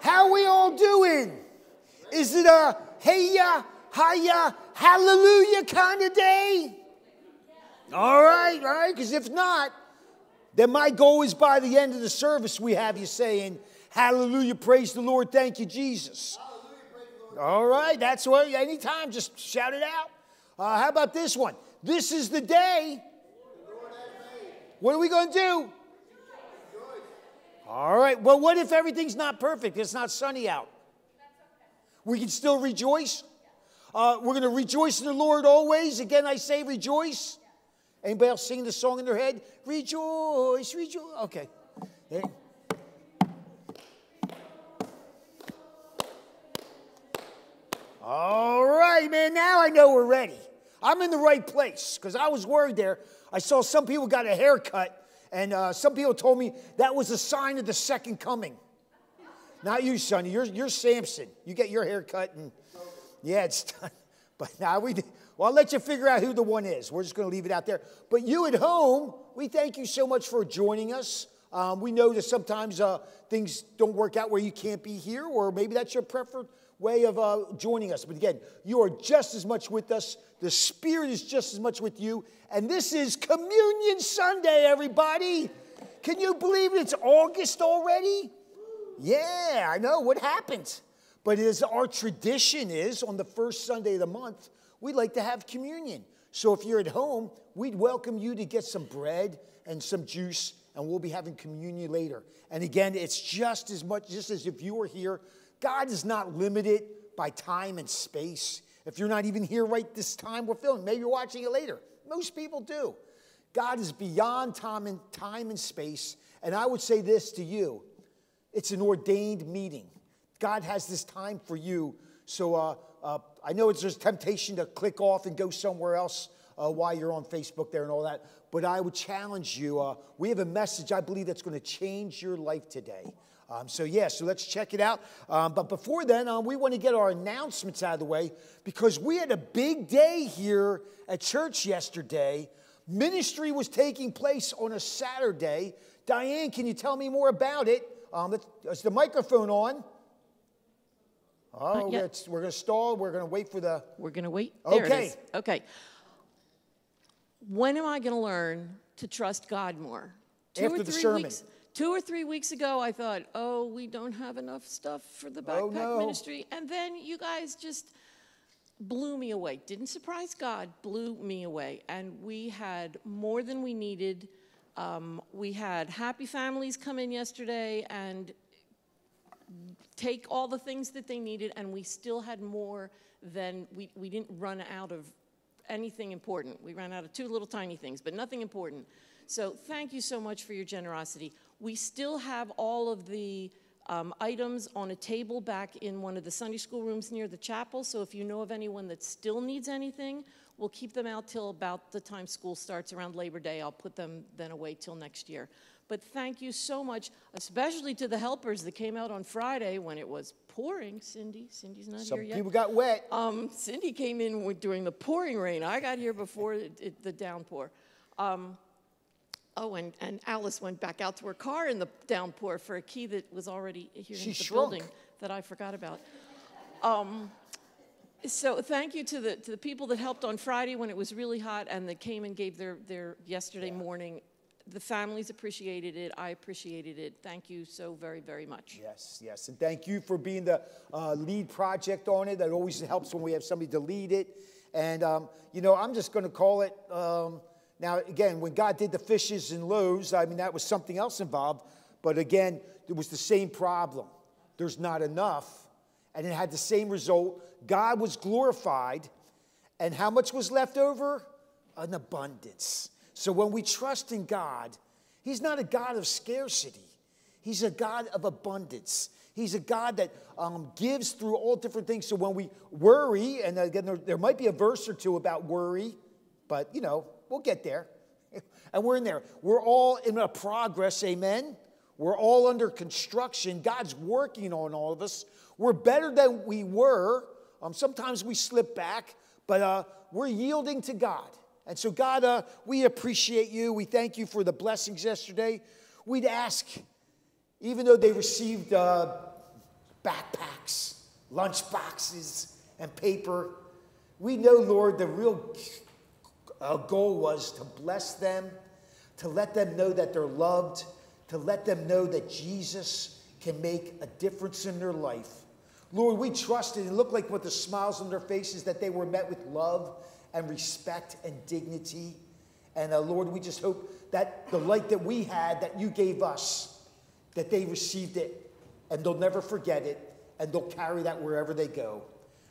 How we all doing? Is it a hey ya, hiya, hallelujah kind of day? All right, all right, because if not, then my goal is by the end of the service, we have you saying, Hallelujah, praise the Lord, thank you, Jesus. All right, that's what, anytime, just shout it out. Uh, how about this one? This is the day. What are we going to do? All right, well, what if everything's not perfect? It's not sunny out. We can still rejoice. Uh, we're going to rejoice in the Lord always. Again, I say rejoice. Anybody else singing the song in their head? Rejoice, rejoice. Okay. Yeah. All right, man. Now I know we're ready. I'm in the right place because I was worried there. I saw some people got a haircut, and uh, some people told me that was a sign of the second coming. Not you, Sonny. You're, you're Samson. You get your hair cut and yeah, it's done. But now we, well, I'll let you figure out who the one is. We're just going to leave it out there. But you at home, we thank you so much for joining us. Um, we know that sometimes uh, things don't work out where you can't be here, or maybe that's your preferred way of uh, joining us. But again, you are just as much with us. The Spirit is just as much with you. And this is Communion Sunday, everybody. Can you believe it's August already? Yeah, I know. What happened? But as our tradition is on the first Sunday of the month, we like to have communion. So if you're at home, we'd welcome you to get some bread and some juice, and we'll be having communion later. And again, it's just as much, just as if you were here. God is not limited by time and space. If you're not even here right this time, we're filming. Maybe you're watching it later. Most people do. God is beyond time and, time and space. And I would say this to you it's an ordained meeting. God has this time for you. So uh, uh, I know it's just temptation to click off and go somewhere else uh, while you're on Facebook there and all that. But I would challenge you. Uh, we have a message I believe that's going to change your life today. Um, so, yeah, so let's check it out. Um, but before then, uh, we want to get our announcements out of the way because we had a big day here at church yesterday. Ministry was taking place on a Saturday. Diane, can you tell me more about it? Um, is the microphone on? Oh, we're going to stall. We're going to wait for the. We're going to wait. There Okay. it is. Okay. When am I going to learn to trust God more? Two After or the three sermon. weeks. Two or three weeks ago, I thought, oh, we don't have enough stuff for the backpack Oh, backpack no. ministry, and then you guys just blew me away. Didn't surprise God, blew me away, and we had more than we needed. Um, we had happy families come in yesterday and take all the things that they needed, and we still had more than we, we didn't run out of anything important. We ran out of two little tiny things, but nothing important. So thank you so much for your generosity. We still have all of the um, items on a table back in one of the Sunday school rooms near the chapel. So if you know of anyone that still needs anything, we'll keep them out till about the time school starts around Labor Day. I'll put them then away till next year. But thank you so much, especially to the helpers that came out on Friday when it was pouring. Cindy, Cindy's not Some here yet. Some people got wet. Um, Cindy came in during the pouring rain. I got here before it, it, the downpour. Um, oh, and, and Alice went back out to her car in the downpour for a key that was already here She in the shrunk. building that I forgot about. Um, so thank you to the, to the people that helped on Friday when it was really hot and that came and gave their, their yesterday morning. The families appreciated it. I appreciated it. Thank you so very, very much. Yes, yes. And thank you for being the uh, lead project on it. That always helps when we have somebody to lead it. And, um, you know, I'm just going to call it. Um, now, again, when God did the fishes and loaves, I mean, that was something else involved. But again, it was the same problem. There's not enough. And it had the same result. God was glorified. And how much was left over? An abundance. So when we trust in God, He's not a God of scarcity. He's a God of abundance. He's a God that um, gives through all different things. So when we worry, and again, there, there might be a verse or two about worry, but you know, we'll get there. And we're in there. We're all in a progress, amen? We're all under construction. God's working on all of us. We're better than we were. Um, sometimes we slip back, but uh, we're yielding to God. And so, God, uh, we appreciate you. We thank you for the blessings yesterday. We'd ask, even though they received uh, backpacks, lunch boxes, and paper. We know, Lord, the real uh, goal was to bless them, to let them know that they're loved, to let them know that Jesus can make a difference in their life. Lord, we trusted and looked like with the smiles on their faces that they were met with love and respect and dignity. And uh, Lord, we just hope that the light that we had, that you gave us, that they received it and they'll never forget it and they'll carry that wherever they go.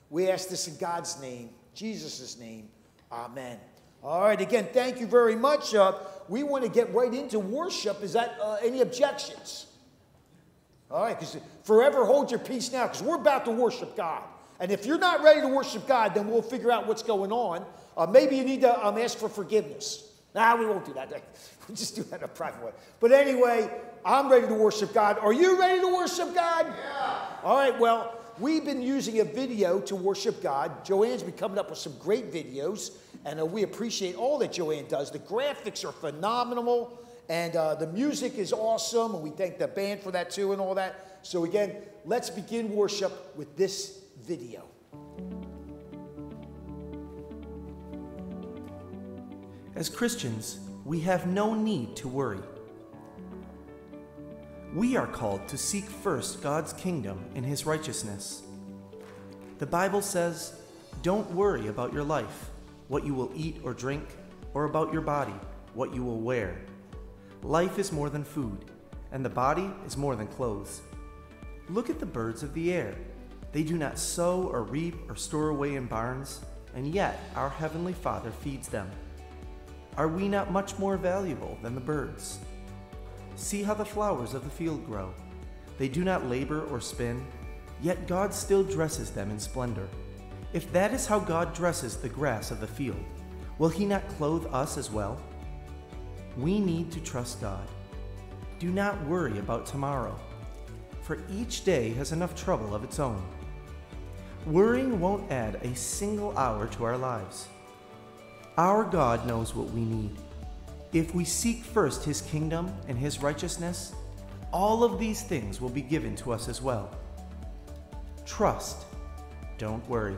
We ask this in God's name, Jesus' name. Amen. All right, again, thank you very much. Uh, we want to get right into worship. Is that uh, any objections? All right, because forever hold your peace now, because we're about to worship God. And if you're not ready to worship God, then we'll figure out what's going on. Uh, maybe you need to um, ask for forgiveness. Nah, we won't do that. We'll just do that in a private way. But anyway, I'm ready to worship God. Are you ready to worship God? Yeah. All right, well, we've been using a video to worship God. Joanne's been coming up with some great videos, and uh, we appreciate all that Joanne does. The graphics are phenomenal, and uh, the music is awesome, and we thank the band for that too and all that. So, again, let's begin worship with this video. As Christians, we have no need to worry. We are called to seek first God's kingdom and His righteousness. The Bible says, Don't worry about your life, what you will eat or drink, or about your body, what you will wear. Life is more than food, and the body is more than clothes. Look at the birds of the air. They do not sow or reap or store away in barns, and yet our Heavenly Father feeds them. Are we not much more valuable than the birds? See how the flowers of the field grow. They do not labor or spin, yet God still dresses them in splendor. If that is how God dresses the grass of the field, will He not clothe us as well? We need to trust God. Do not worry about tomorrow, for each day has enough trouble of its own. Worrying won't add a single hour to our lives. Our God knows what we need. If we seek first His kingdom and His righteousness, all of these things will be given to us as well. Trust, don't worry.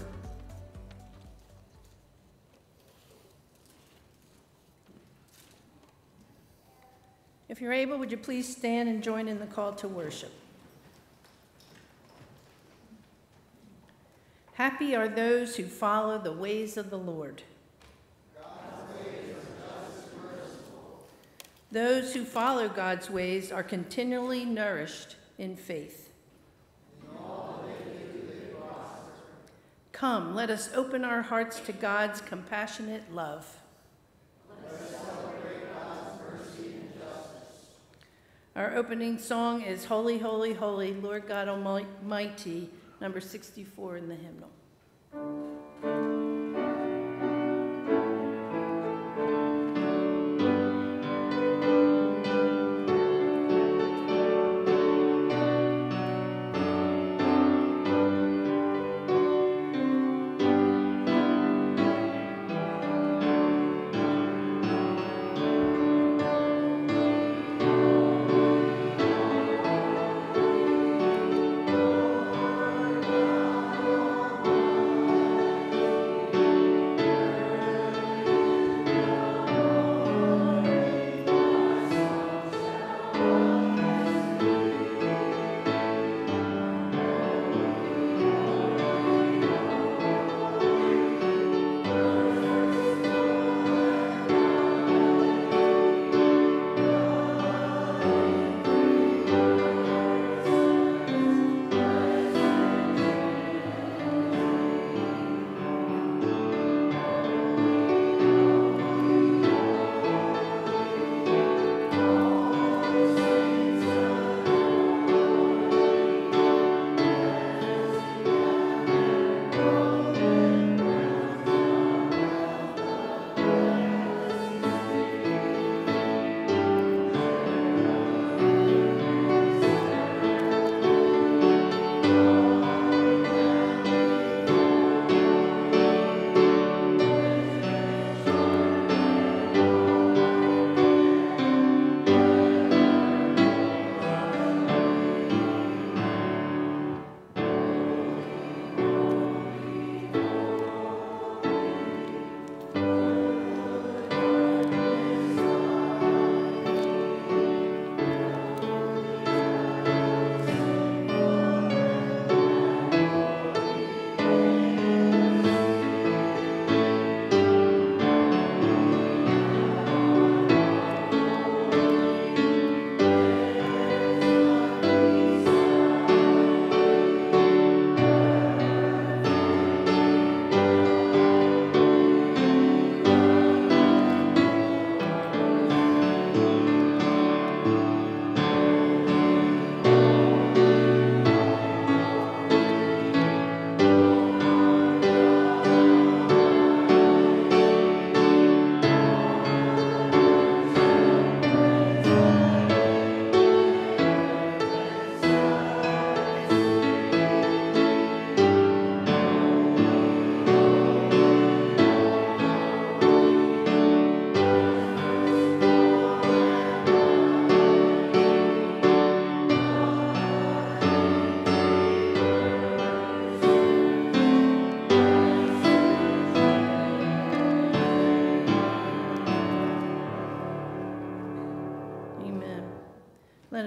If you're able, would you please stand and join in the call to worship? Happy are those who follow the ways of the Lord. Those who follow God's ways are continually nourished in faith. Come, let us open our hearts to God's compassionate love. Our opening song is Holy, Holy, Holy, Lord God Almighty, number 64 in the hymnal.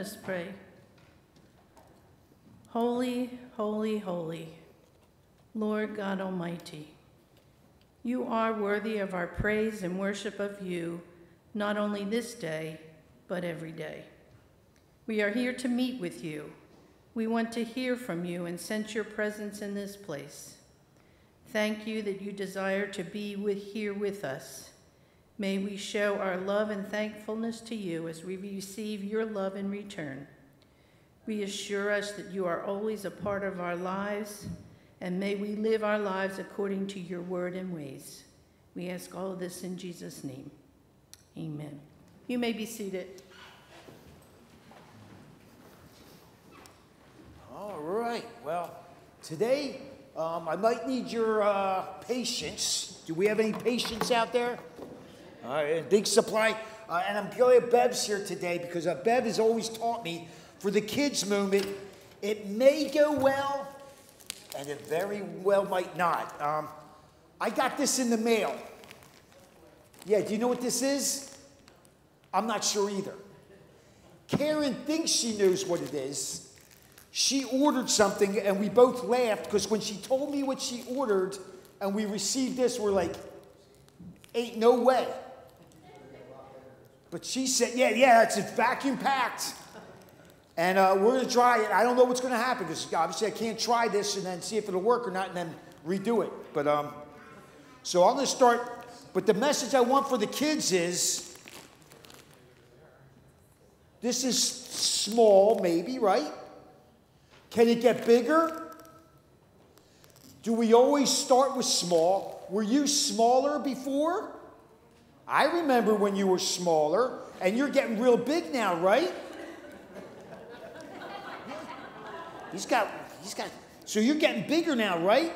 Us pray. Holy, holy, holy, Lord God Almighty, you are worthy of our praise and worship of you, not only this day, but every day. We are here to meet with you. We want to hear from you and sense your presence in this place. Thank you that you desire to be with, here with us. May we show our love and thankfulness to you as we receive your love in return. Reassure us that you are always a part of our lives, and may we live our lives according to your word and ways. We ask all this in Jesus' name. Amen. You may be seated. All right. Well, today um, I might need your uh, patience. Do we have any patience out there? All right, big supply. Uh, and I'm glad Bev's here today because uh, Bev has always taught me for the kids' movement, it may go well and it very well might not. Um, I got this in the mail. Yeah, do you know what this is? I'm not sure either. Karen thinks she knows what it is. She ordered something and we both laughed because when she told me what she ordered and we received this, we're like, ain't no way. But she said, yeah, yeah, it's a vacuum packed. And uh, we're going to try it. I don't know what's going to happen because obviously I can't try this and then see if it'll work or not and then redo it. But um, so I'm going to start. But the message I want for the kids is this is small, maybe, right? Can it get bigger? Do we always start with small? Were you smaller before? I remember when you were smaller, and you're getting real big now, right? He's got, he's got, so you're getting bigger now, right?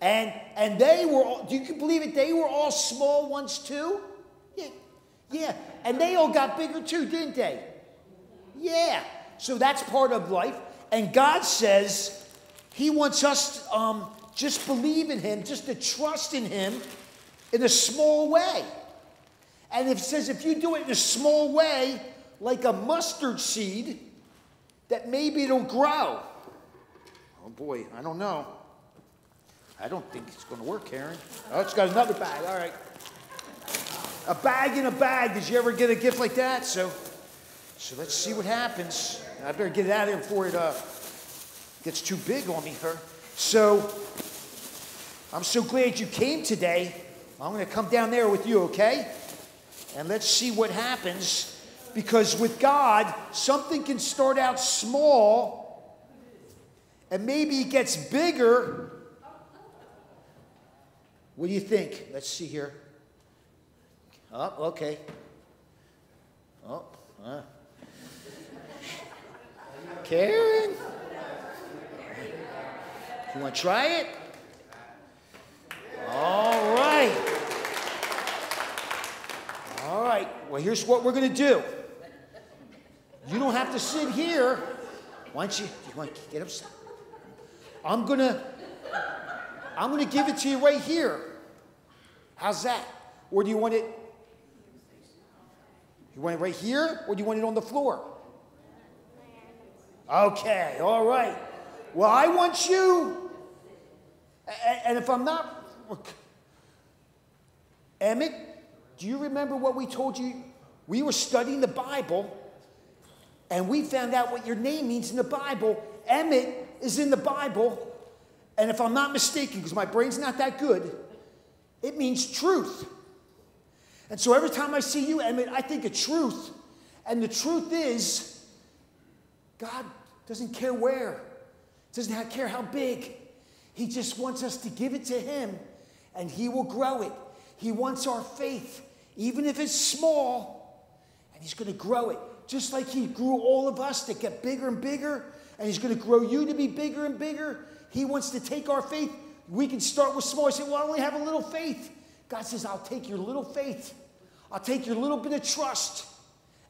And and they were, all, do you believe it? They were all small ones too? Yeah, yeah. And they all got bigger too, didn't they? Yeah. So that's part of life. And God says He wants us to um, just believe in Him, just to trust in Him in a small way. And it says if you do it in a small way, like a mustard seed, that maybe it'll grow. Oh boy, I don't know. I don't think it's going to work, Karen. Oh, it's got another bag. All right. A bag in a bag. Did you ever get a gift like that? So, so let's see what happens. I better get it out of here before it uh, gets too big on me. Her. So, I'm so glad you came today. I'm going to come down there with you, okay? And let's see what happens because with God, something can start out small and maybe it gets bigger. What do you think? Let's see here. Oh, okay. Oh, uh. Karen? You want to try it? All right. All right. Well, here's what we're going to do. You don't have to sit here. Why don't you, you want to get upset? I'm gonna, I'm gonna give it to you right here. How's that? Or do you want it? You want it right here, or do you want it on the floor? Okay, all right. Well, I want you, and if I'm not, Emmett, do you remember what we told you? We were studying the Bible and we found out what your name means in the Bible. Emmett is in the Bible. And if I'm not mistaken, because my brain's not that good, it means truth. And so every time I see you, Emmett, I think of truth. And the truth is, God doesn't care where, doesn't care how big. He just wants us to give it to Him, and He will grow it. He wants our faith, even if it's small, and He's going to grow it just like He grew all of us to get bigger and bigger, and He's going to grow you to be bigger and bigger. He wants to take our faith. We can start with small. I say, Well, I only have a little faith. God says, I'll take your little faith, I'll take your little bit of trust.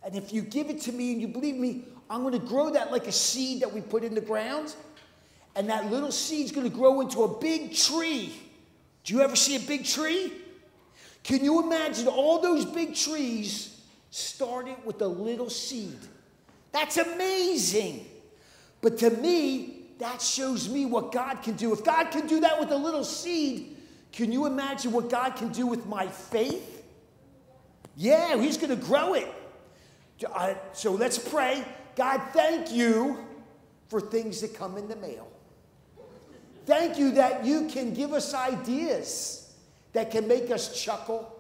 And if you give it to me and you believe me, I'm going to grow that like a seed that we put in the ground. And that little seed's going to grow into a big tree. Do you ever see a big tree? Can you imagine all those big trees started with a little seed That's amazing. But to me, that shows me what God can do. If God can do that with a little seed, can you imagine what God can do with my faith? Yeah, He's going to grow it. Uh, so let's pray. God, thank you for things that come in the mail. Thank you that you can give us ideas that can make us chuckle,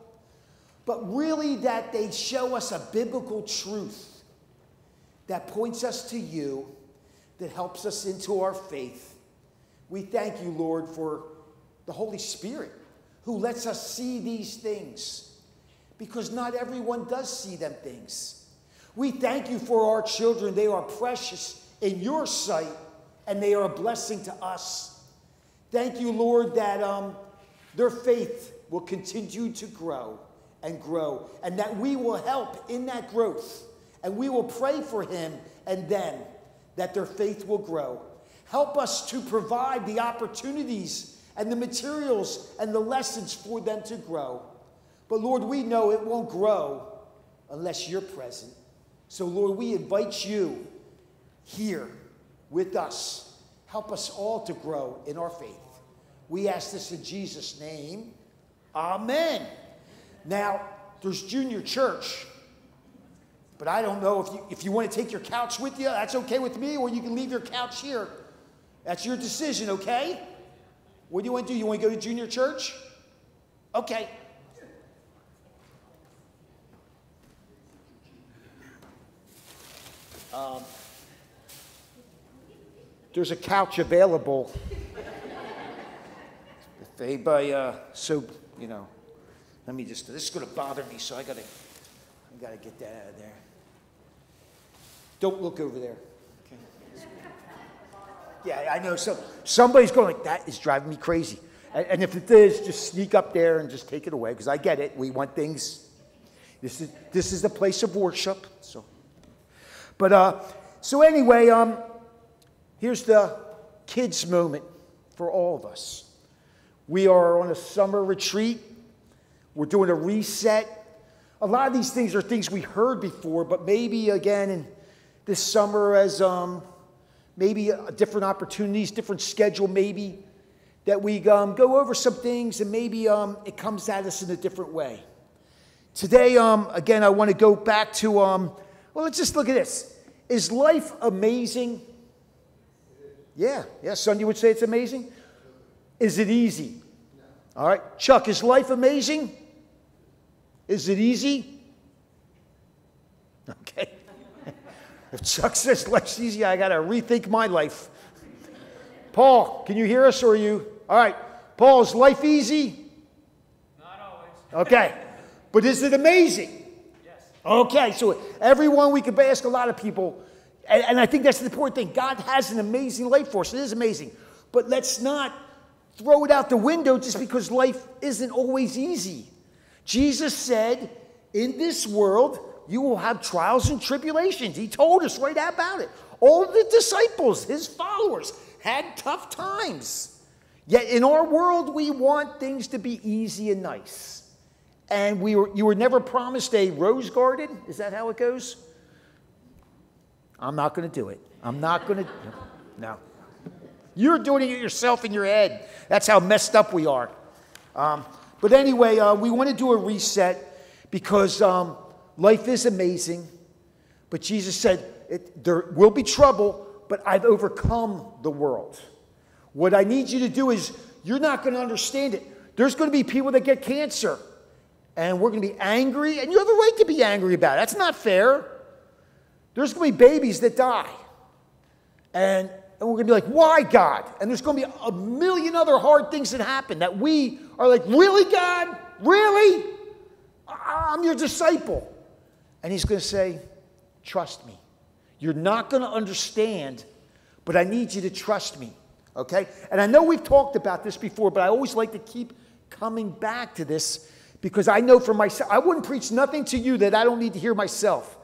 but really that they show us a biblical truth that points us to you, that helps us into our faith. We thank you, Lord, for the Holy Spirit who lets us see these things because not everyone does see them things. We thank you for our children. They are precious in your sight and they are a blessing to us. Thank you, Lord, that um, their faith will continue to grow and grow, and that we will help in that growth. And we will pray for him and them that their faith will grow. Help us to provide the opportunities and the materials and the lessons for them to grow. But Lord, we know it won't grow unless you're present. So, Lord, we invite you here with us. Help us all to grow in our faith. We ask this in Jesus' name. Amen. Now, there's junior church, but I don't know if you, if you want to take your couch with you, that's okay with me, or you can leave your couch here. That's your decision, okay? What do you want to do? You want to go to junior church? Okay. Um, there's a couch available. If anybody, uh, so, you know, let me just, this is going to bother me, so I got to, I got to get that out of there. Don't look over there. Yeah, I know. So somebody's going like, that is driving me crazy. And, and if it is, just sneak up there and just take it away, because I get it. We want things. This is this is the place of worship. So, but uh, so anyway, um, here's the kids' moment for all of us. We are on a summer retreat. We're doing a reset. A lot of these things are things we heard before, but maybe again in this summer as um, maybe a different opportunities, different schedule, maybe that we um, go over some things and maybe um, it comes at us in a different way. Today, um, again, I want to go back to, um, well, let's just look at this. Is life amazing? Yeah, yeah, Sunday would say it's amazing. Is it easy? All right, Chuck, is life amazing? Is it easy? Okay. if Chuck says life's easy, I got to rethink my life. Paul, can you hear us or are you? All right. Paul, is life easy? Not always. Okay. But is it amazing? Yes. Okay, so everyone, we could ask a lot of people, and, and I think that's the important thing. God has an amazing life for us. It is amazing. But let's not throw it out the window just because life isn't always easy. Jesus said, In this world, you will have trials and tribulations. He told us right about it. All the disciples, his followers, had tough times. Yet in our world, we want things to be easy and nice. And we were, you were never promised a rose garden? Is that how it goes? I'm not going to do it. I'm not going to. No. You're doing it yourself in your head. That's how messed up we are. Um, but anyway, uh, we want to do a reset because um, life is amazing. But Jesus said, it, There will be trouble, but I've overcome the world. What I need you to do is, you're not going to understand it. There's going to be people that get cancer, and we're going to be angry, and you have a right to be angry about it. That's not fair. There's going to be babies that die. And, and we're going to be like, why, God? And there's going to be a million other hard things that happen that we are like, really, God? Really? I'm your disciple. And he's going to say, trust me. You're not going to understand, but I need you to trust me. Okay? And I know we've talked about this before, but I always like to keep coming back to this because I know for myself, I wouldn't preach nothing to you that I don't need to hear myself.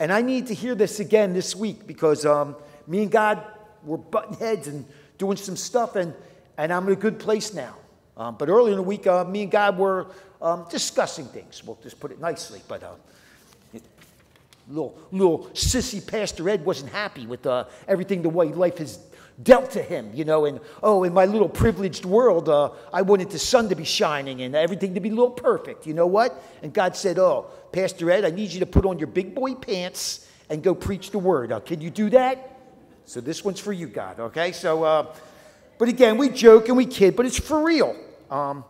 And I need to hear this again this week because um, me and God were butting heads and doing some stuff, and, and I'm in a good place now. Um, but earlier in the week, uh, me and God were um, discussing things. We'll just put it nicely. But uh, Little, little sissy Pastor Ed wasn't happy with uh, everything the way life has dealt to him, you know. And oh, in my little privileged world, uh, I wanted the sun to be shining and everything to be a little perfect. You know what? And God said, Oh, Pastor Ed, I need you to put on your big boy pants and go preach the word. Can you do that? So this one's for you, God, okay? So, uh, but again, we joke and we kid, but it's for real. Um,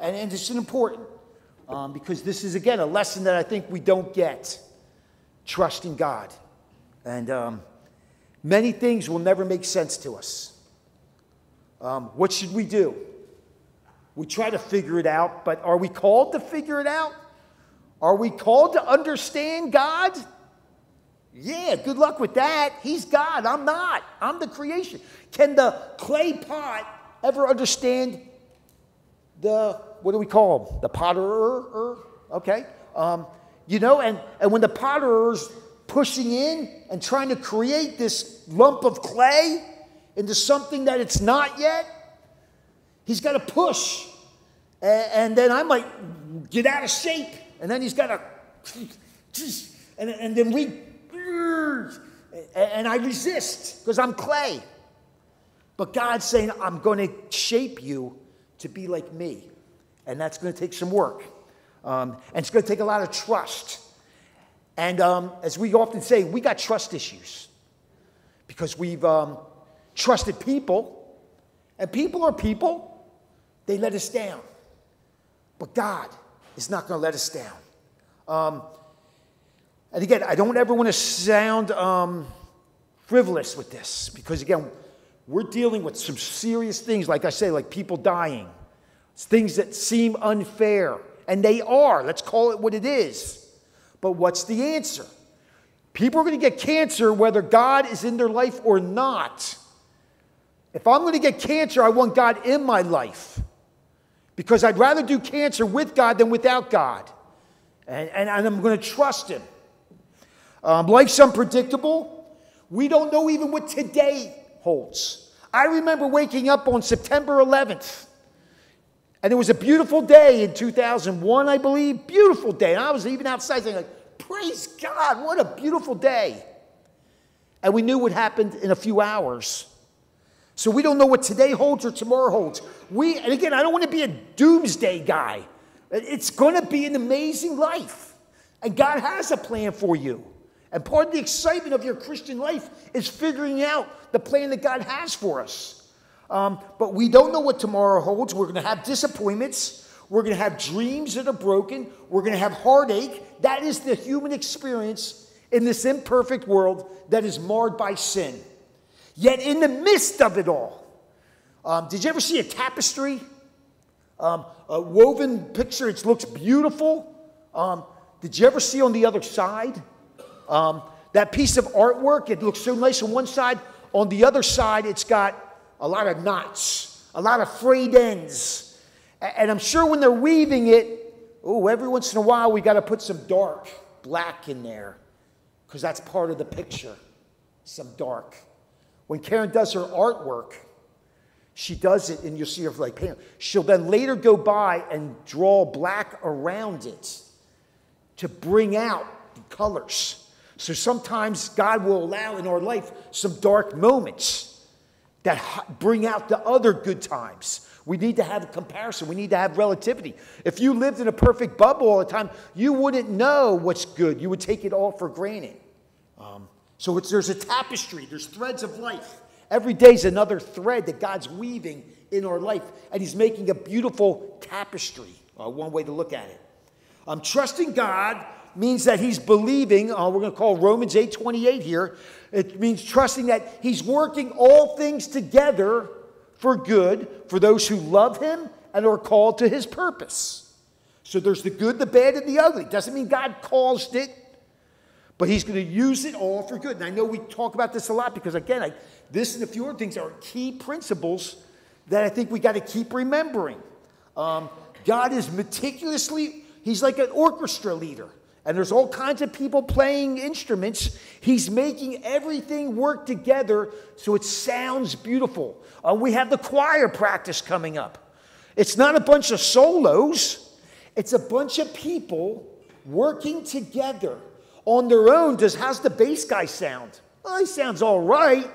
and, and it's important um, because this is, again, a lesson that I think we don't get trusting God. And um, many things will never make sense to us. Um, what should we do? We try to figure it out, but are we called to figure it out? Are we called to understand God? Yeah, good luck with that. He's God. I'm not. I'm the creation. Can the clay pot ever understand the, what do we call him? The potterer? Okay. Um, you know, and, and when the potterer's pushing in and trying to create this lump of clay into something that it's not yet, he's got to push. And, and then I might get out of shape. And then he's got to, and, and then we, and I resist because I'm clay. But God's saying, I'm going to shape you to be like me. And that's going to take some work. Um, and it's going to take a lot of trust. And um, as we often say, we got trust issues because we've um, trusted people. And people are people, they let us down. But God is not going to let us down. And again, I don't ever want to sound um, frivolous with this because, again, we're dealing with some serious things, like I say, like people dying, things that seem unfair, and they are. Let's call it what it is. But what's the answer? People are going to get cancer whether God is in their life or not. If I'm going to get cancer, I want God in my life because I'd rather do cancer with God than without God. And, and, and I'm going to trust Him. Um, life's unpredictable. We don't know even what today holds. I remember waking up on September 11th, and it was a beautiful day in 2001, I believe. Beautiful day. And I was even outside saying, like, Praise God, what a beautiful day. And we knew what happened in a few hours. So we don't know what today holds or tomorrow holds. We, and again, I don't want to be a doomsday guy. It's going to be an amazing life. And God has a plan for you. And part of the excitement of your Christian life is figuring out the plan that God has for us. Um, but we don't know what tomorrow holds. We're going to have disappointments. We're going to have dreams that are broken. We're going to have heartache. That is the human experience in this imperfect world that is marred by sin. Yet, in the midst of it all, um, did you ever see a tapestry? Um, a woven picture, it looks beautiful. Um, did you ever see on the other side? Um, that piece of artwork, it looks so nice on one side. On the other side, it's got a lot of knots, a lot of frayed ends. And I'm sure when they're weaving it, oh, every once in a while we got to put some dark black in there because that's part of the picture, some dark. When Karen does her artwork, she does it, and you'll see her like paint. She'll then later go by and draw black around it to bring out the colors. So sometimes God will allow in our life some dark moments that bring out the other good times. We need to have a comparison. We need to have relativity. If you lived in a perfect bubble all the time, you wouldn't know what's good. You would take it all for granted. Um, so there's a tapestry, there's threads of life. Every day is another thread that God's weaving in our life, and He's making a beautiful tapestry. Uh, one way to look at it. I'm trusting God means that he's believing, uh, we're going to call Romans 8 28 here. It means trusting that he's working all things together for good for those who love him and are called to his purpose. So there's the good, the bad, and the ugly. Doesn't mean God caused it, but he's going to use it all for good. And I know we talk about this a lot because, again, I, this and a few other things are key principles that I think we got to keep remembering. Um, God is meticulously, he's like an orchestra leader and there's all kinds of people playing instruments. He's making everything work together so it sounds beautiful. Uh, we have the choir practice coming up. It's not a bunch of solos, it's a bunch of people working together, on their own, does how's the bass guy sound? Well, he sounds all right,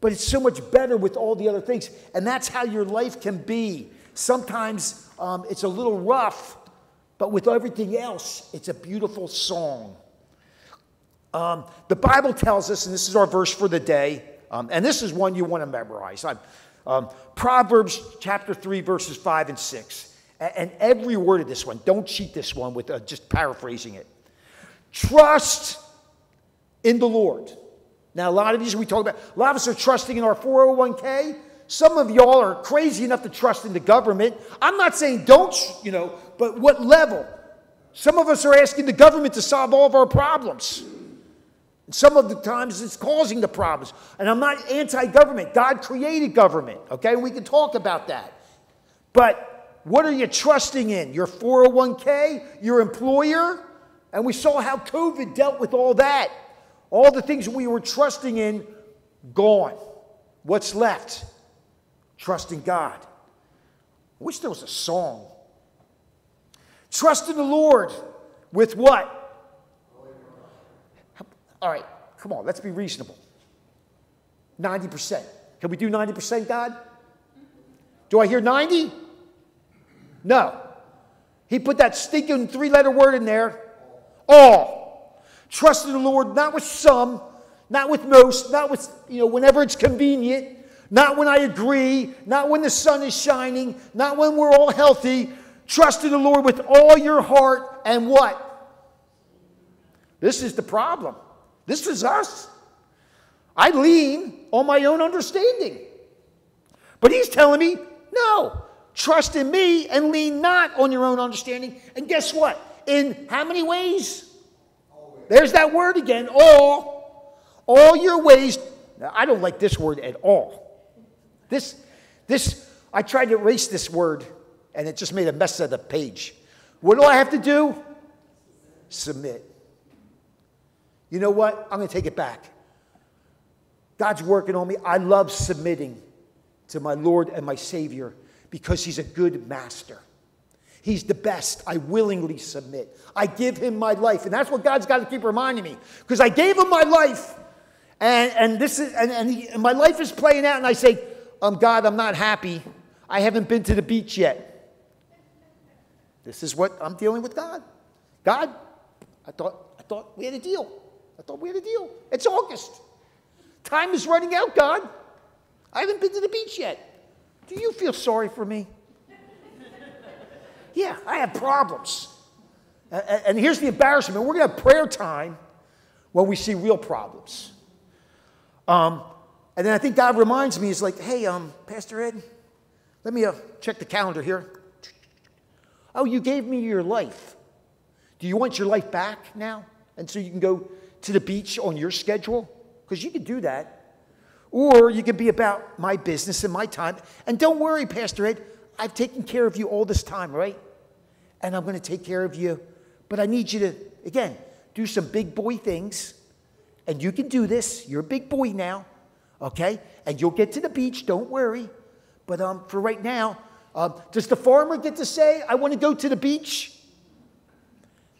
but it's so much better with all the other things. And that's how your life can be. Sometimes um, it's a little rough, but with everything else, it's a beautiful song. Um, the Bible tells us, and this is our verse for the day, um, and this is one you want to memorize. Um, Proverbs chapter 3, verses 5 and 6. And, and every word of this one, don't cheat this one with uh, just paraphrasing it. Trust in the Lord. Now, a lot of these we talk about, a lot of us are trusting in our 401k. Some of y'all are crazy enough to trust in the government. I'm not saying don't, you know, but what level? Some of us are asking the government to solve all of our problems. And Some of the times it's causing the problems. And I'm not anti government. God created government, okay? We can talk about that. But what are you trusting in? Your 401k? Your employer? And we saw how COVID dealt with all that. All the things we were trusting in, gone. What's left? Trusting God. I wish there was a song. Trust in the Lord with what? All right, come on, let's be reasonable. 90%. Can we do 90%, God? Do I hear 90? No. He put that stinking three letter word in there. All. Trust in the Lord, not with some, not with most, not with, you know, whenever it's convenient, not when I agree, not when the sun is shining, not when we're all healthy. Trust in the Lord with all your heart and what? This is the problem. This is us. I lean on my own understanding. But he's telling me, no, trust in me and lean not on your own understanding. And guess what? In how many ways? There's that word again, all. All your ways. Now, I don't like this word at all. This, this, I tried to erase this word and it just made a mess of the page. What do I have to do? Submit. You know what? I'm going to take it back. God's working on me. I love submitting to my Lord and my Savior because He's a good master. He's the best. I willingly submit. I give Him my life. And that's what God's got to keep reminding me because I gave Him my life. And, and, this is, and, and, he, and my life is playing out. And I say, um, God, I'm not happy. I haven't been to the beach yet. This is what I'm dealing with God. God, I thought, I thought we had a deal. I thought we had a deal. It's August. Time is running out, God. I haven't been to the beach yet. Do you feel sorry for me? yeah, I have problems. And here's the embarrassment we're going to have prayer time when we see real problems. Um, and then I think God reminds me, He's like, hey, um, Pastor Ed, let me uh, check the calendar here. Oh, you gave me your life. Do you want your life back now? And so you can go to the beach on your schedule? Because you could do that. Or you could be about my business and my time. And don't worry, Pastor Ed, I've taken care of you all this time, right? And I'm going to take care of you. But I need you to, again, do some big boy things. And you can do this. You're a big boy now, okay? And you'll get to the beach, don't worry. But um, for right now, um, does the farmer get to say, I want to go to the beach?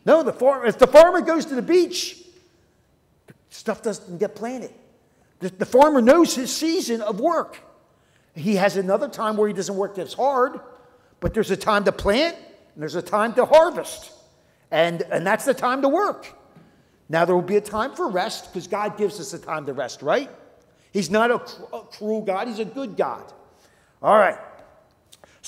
No, the farmer, if the farmer goes to the beach, Stuff doesn't get planted. The, the farmer knows his season of work. He has another time where he doesn't work as hard, but there's a time to plant and there's a time to harvest. And, and that's the time to work. Now, there will be a time for rest because God gives us a time to rest, right? He's not a cruel God, He's a good God. All right.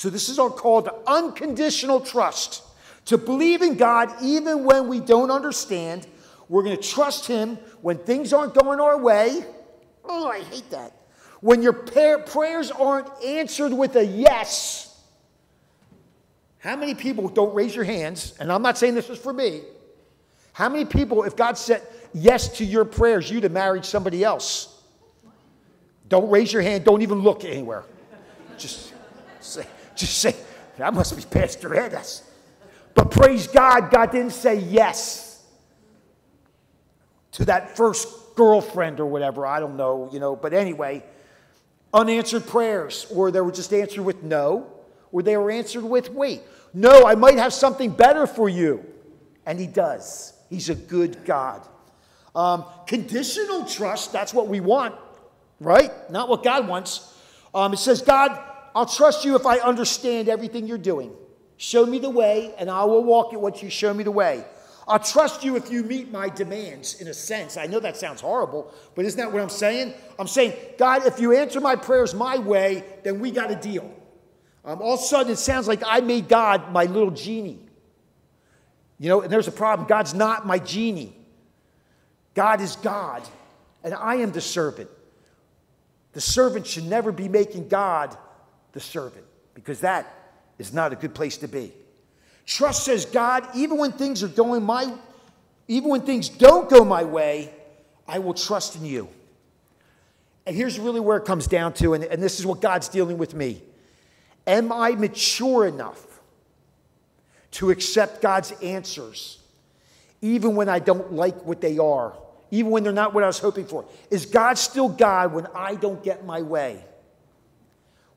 So, this is our call to unconditional trust, to believe in God even when we don't understand we're going to trust Him when things aren't going our way. Oh, I hate that. When your prayers aren't answered with a yes. How many people don't raise your hands? And I'm not saying this is for me. How many people, if God said yes to your prayers, you'd have married somebody else? Don't raise your hand. Don't even look anywhere. Just say, just say, that must be Pastor Ed. But praise God, God didn't say yes to that first girlfriend or whatever. I don't know, you know. But anyway, unanswered prayers, or they were just answered with no, or they were answered with wait. No, I might have something better for you. And he does. He's a good God. Um, conditional trust, that's what we want, right? Not what God wants. Um, it says, God, I'll trust you if I understand everything you're doing. Show me the way, and I will walk it once you show me the way. I'll trust you if you meet my demands, in a sense. I know that sounds horrible, but isn't that what I'm saying? I'm saying, God, if you answer my prayers my way, then we got a deal. Um, all of a sudden, it sounds like I made God my little genie. You know, and there's a problem. God's not my genie. God is God, and I am the servant. The servant should never be making God the servant because that is not a good place to be. Trust says, God, even when things are going my, even when things don't go my way, I will trust in you. And here's really where it comes down to, and, and this is what God's dealing with me. Am I mature enough to accept God's answers, even when I don't like what they are, even when they're not what I was hoping for? Is God still God when I don't get my way?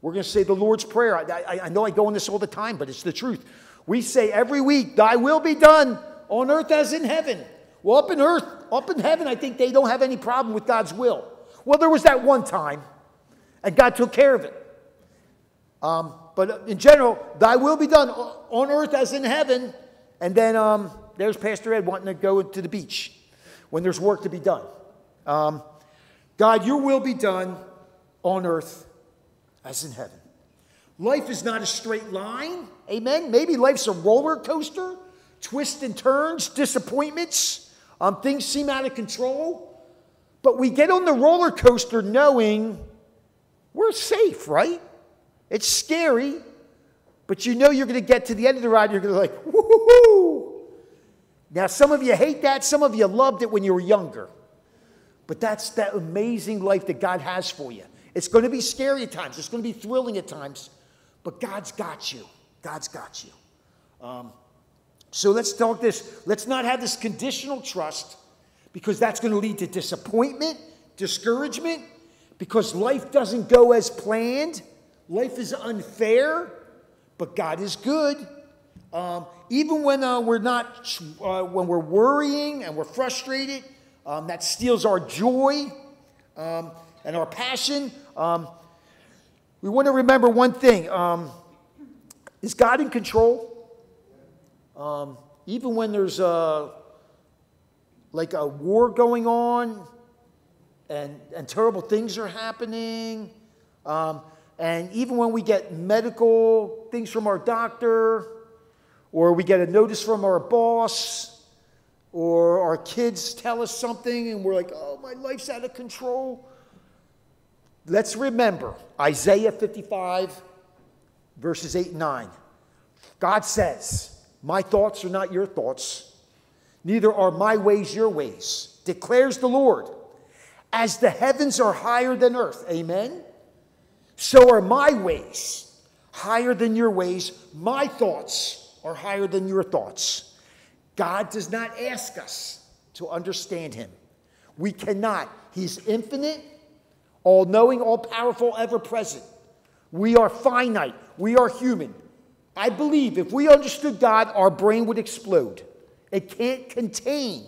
We're going to say the Lord's Prayer. I, I, I know I go on this all the time, but it's the truth. We say every week, Thy will be done on earth as in heaven. Well, up in earth, up in heaven, I think they don't have any problem with God's will. Well, there was that one time, and God took care of it. Um, but in general, thy will be done on earth as in heaven. And then um, there's Pastor Ed wanting to go to the beach when there's work to be done. Um, God, your will be done on earth as in heaven. Life is not a straight line. Amen. Maybe life's a roller coaster, twists and turns, disappointments. Um, things seem out of control. But we get on the roller coaster knowing we're safe, right? It's scary, but you know you're going to get to the end of the ride. You're going to like, woohoo! Now, some of you hate that. Some of you loved it when you were younger. But that's that amazing life that God has for you. It's going to be scary at times. It's going to be thrilling at times. But God's got you. God's got you. Um, so let's talk this. Let's not have this conditional trust because that's going to lead to disappointment, discouragement, because life doesn't go as planned. Life is unfair, but God is good. Um, even when uh, we're not, uh, when we're worrying and we're frustrated, um, that steals our joy um, and our passion. Um, we want to remember one thing: um, is God in control? Um, even when there's a, like a war going on, and and terrible things are happening. Um, and even when we get medical things from our doctor, or we get a notice from our boss, or our kids tell us something and we're like, oh, my life's out of control. Let's remember Isaiah 55, verses 8 and 9. God says, My thoughts are not your thoughts, neither are my ways your ways, declares the Lord. As the heavens are higher than earth, amen? So are my ways higher than your ways. My thoughts are higher than your thoughts. God does not ask us to understand him. We cannot. He's infinite, all knowing, all powerful, ever present. We are finite. We are human. I believe if we understood God, our brain would explode. It can't contain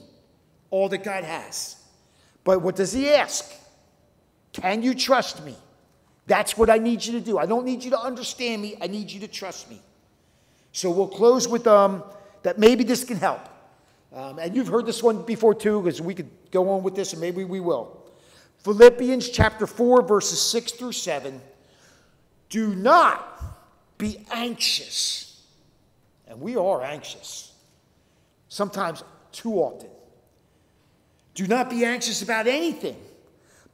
all that God has. But what does He ask? Can you trust me? That's what I need you to do. I don't need you to understand me. I need you to trust me. So we'll close with um, that maybe this can help. Um, and you've heard this one before too, because we could go on with this, and maybe we will. Philippians chapter 4, verses 6 through 7. Do not be anxious. And we are anxious, sometimes too often. Do not be anxious about anything,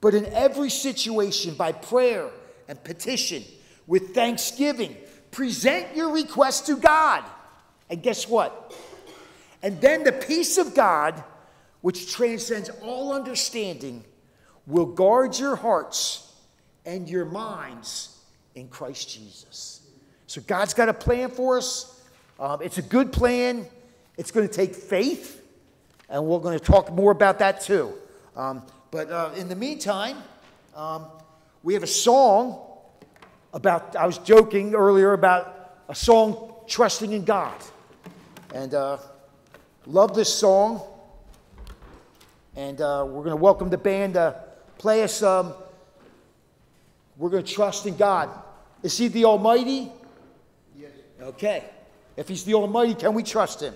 but in every situation, by prayer and petition with thanksgiving. Present your request to God. And guess what? And then the peace of God, which transcends all understanding, will guard your hearts and your minds in Christ Jesus. So God's got a plan for us. Um, it's a good plan. It's going to take faith, and we're going to talk more about that too. Um, but uh, in the meantime, um, we have a song about, I was joking earlier about a song, Trusting in God. And uh, love this song. And uh, we're going to welcome the band to play us. Um, we're going to trust in God. Is He the Almighty? Yes. Okay. If He's the Almighty, can we trust Him?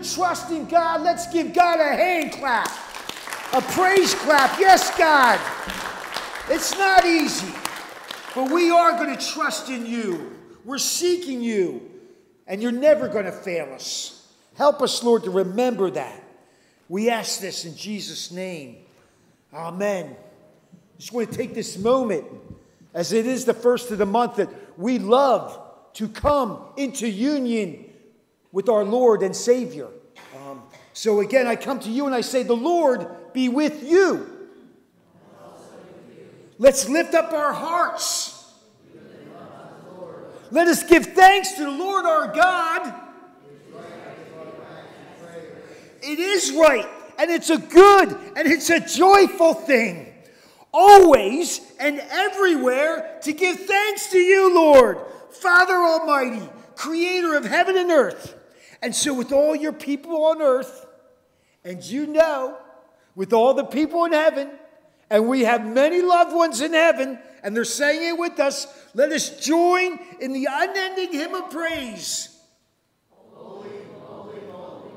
If you're going to trust in God, let's give God a hand clap, a praise clap. Yes, God. It's not easy, but we are going to trust in you. We're seeking you, and you're never going to fail us. Help us, Lord, to remember that. We ask this in Jesus' name. Amen. Just want to take this moment, as it is the first of the month, that we love to come into union with our Lord and Savior. Um, so again, I come to you and I say, The Lord be with you. Let's lift up our hearts. Let us give thanks to the Lord our God. It is right and it's a good and it's a joyful thing. Always and everywhere to give thanks to you, Lord, Father Almighty, creator of heaven and earth. And so, with all your people on earth, and you know, with all the people in heaven, and we have many loved ones in heaven, and they're saying it with us, let us join in the unending hymn of praise. Holy, holy, holy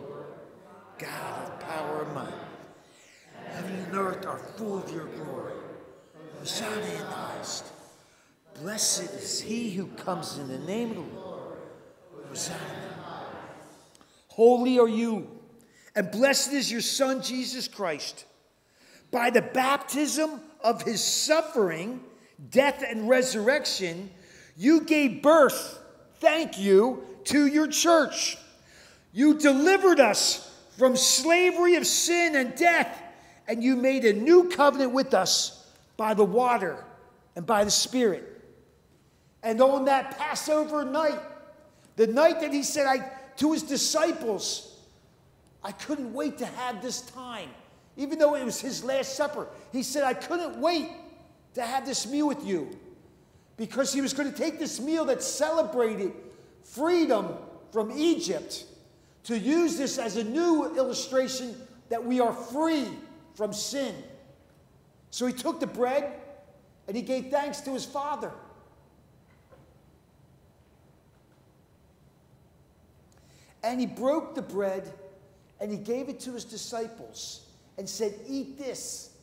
God of power and might, heaven and earth are full of your glory. Hosanna in the highest. Blessed is he who comes in the name of the Lord. Hosanna. Holy are you, and blessed is your Son, Jesus Christ. By the baptism of his suffering, death, and resurrection, you gave birth, thank you, to your church. You delivered us from slavery of sin and death, and you made a new covenant with us by the water and by the Spirit. And on that Passover night, the night that he said I, to his disciples, I couldn't wait to have this time. Even though it was his last supper, he said, I couldn't wait to have this meal with you because he was going to take this meal that celebrated freedom from Egypt to use this as a new illustration that we are free from sin. So he took the bread and he gave thanks to his father. And he broke the bread and he gave it to his disciples and said, Eat this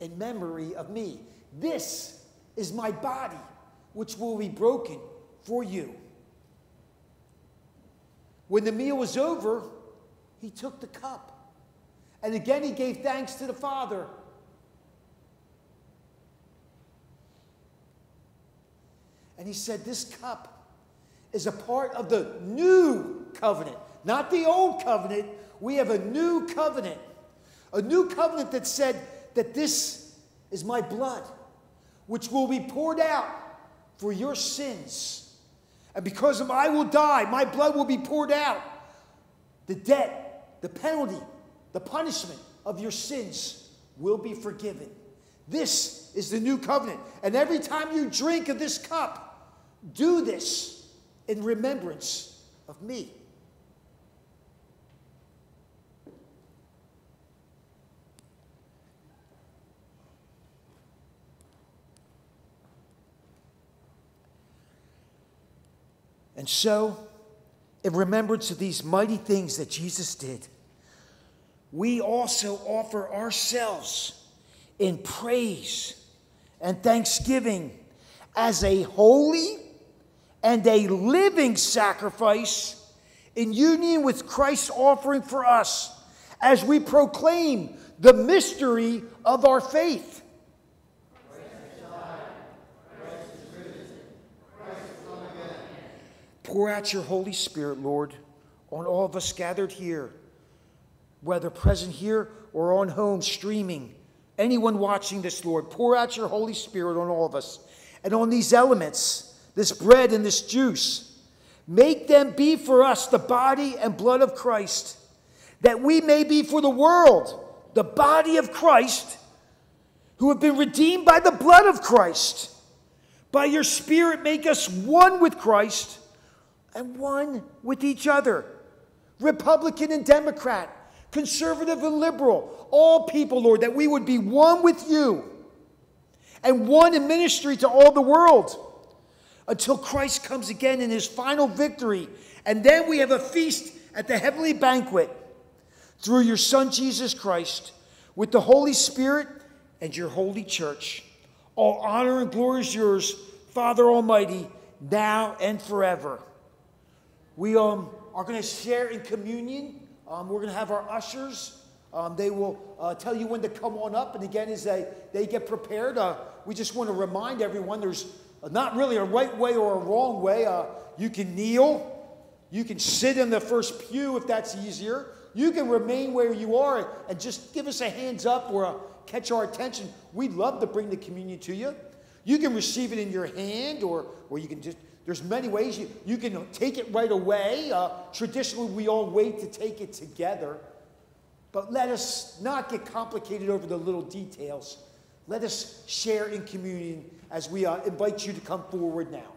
in memory of me. This is my body, which will be broken for you. When the meal was over, he took the cup. And again, he gave thanks to the Father. And he said, This cup is a part of the new covenant, not the old covenant. We have a new covenant. A new covenant that said that this is my blood, which will be poured out for your sins. And because of I will die, my blood will be poured out. The debt, the penalty, the punishment of your sins will be forgiven. This is the new covenant. And every time you drink of this cup, do this in remembrance of me. And so, in remembrance of these mighty things that Jesus did, we also offer ourselves in praise and thanksgiving as a holy and a living sacrifice in union with Christ's offering for us as we proclaim the mystery of our faith. Pour out your Holy Spirit, Lord, on all of us gathered here, whether present here or on home streaming. Anyone watching this, Lord, pour out your Holy Spirit on all of us and on these elements, this bread and this juice. Make them be for us the body and blood of Christ, that we may be for the world the body of Christ, who have been redeemed by the blood of Christ. By your Spirit, make us one with Christ and one with each other. Republican and Democrat, conservative and liberal, all people, Lord, that we would be one with you and one in ministry to all the world until Christ comes again in his final victory. And then we have a feast at the heavenly banquet through your Son, Jesus Christ, with the Holy Spirit and your holy church. All honor and glory is yours, Father Almighty, now and forever. We um, are going to share in communion. Um, we're going to have our ushers. Um, they will uh, tell you when to come on up. And again, as they, they get prepared, uh, we just want to remind everyone there's not really a right way or a wrong way. Uh, you can kneel. You can sit in the first pew if that's easier. You can remain where you are and just give us a hands up or catch our attention. We'd love to bring the communion to you. You can receive it in your hand or, or you can just there's many ways you, you can take it right away. Uh, traditionally, we all wait to take it together. But let us not get complicated over the little details. Let us share in communion as we uh, invite you to come forward now.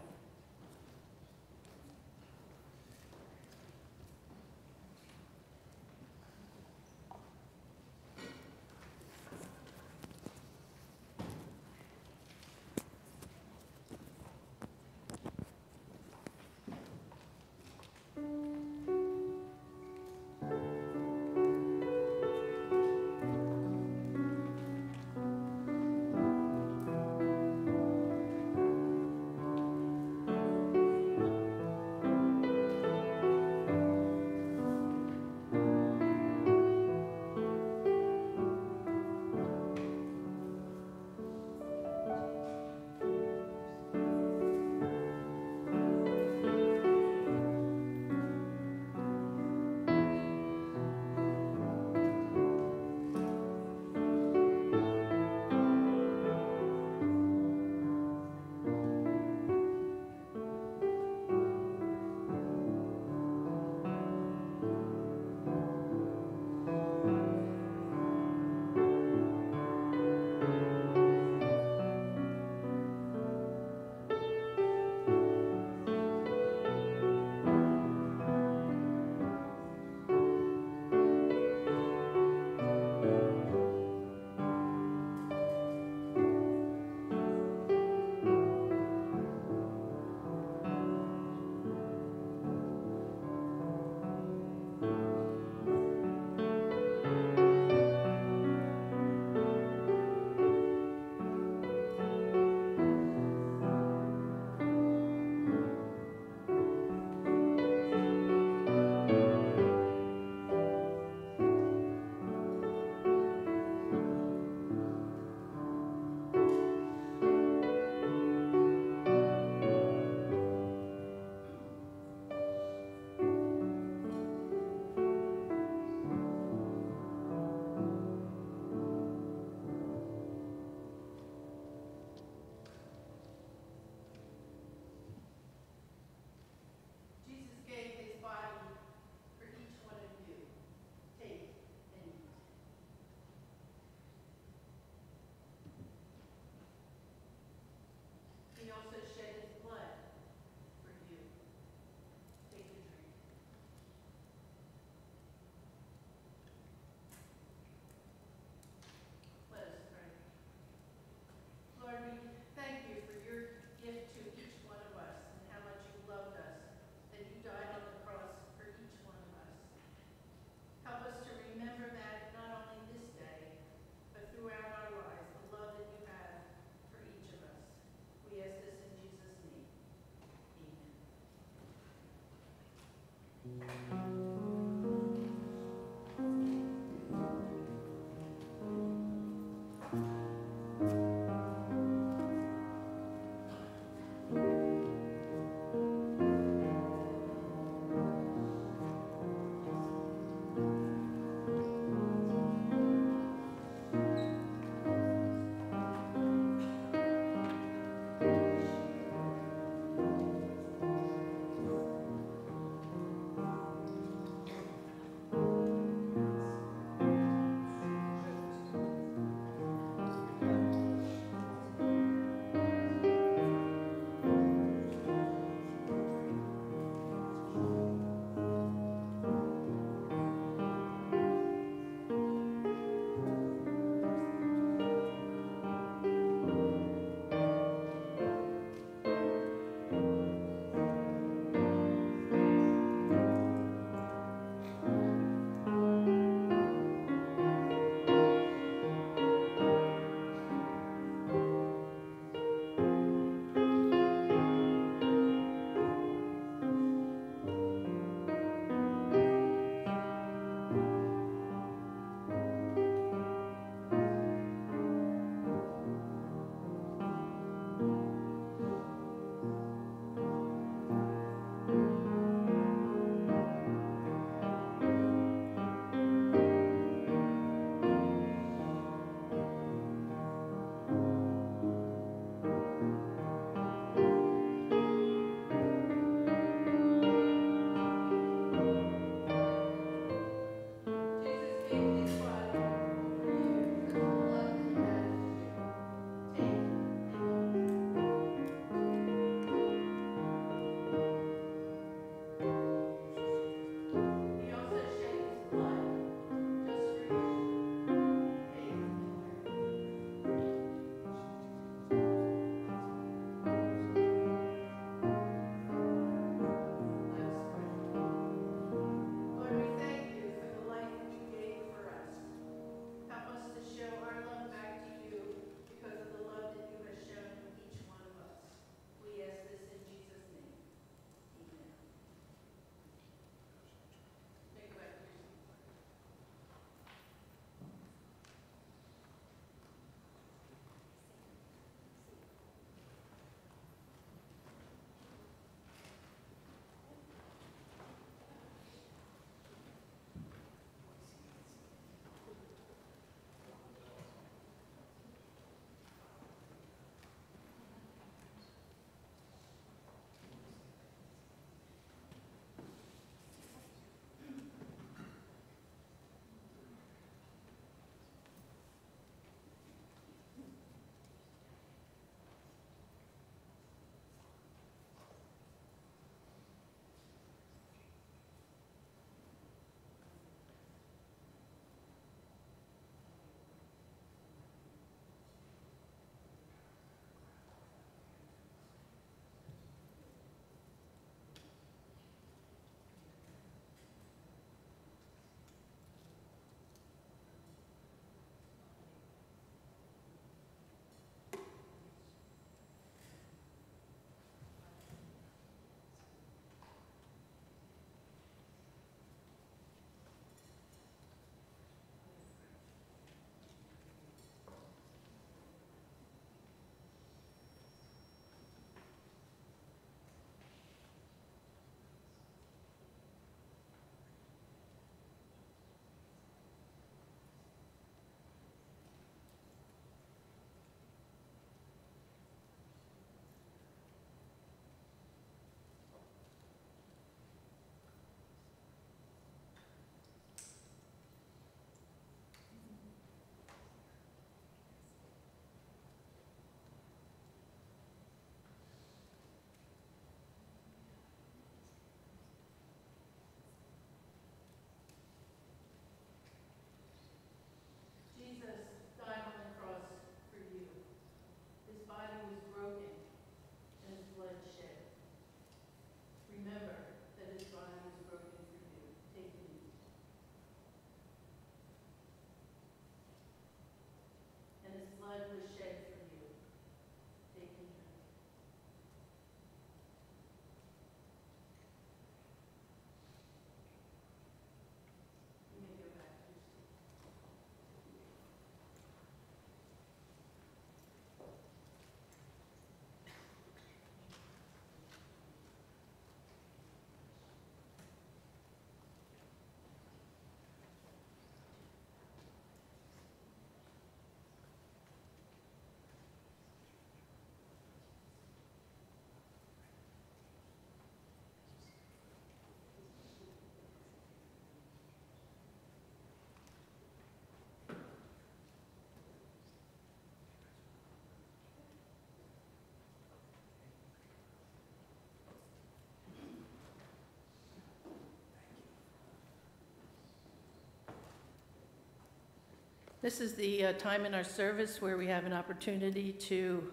This is the uh, time in our service where we have an opportunity to,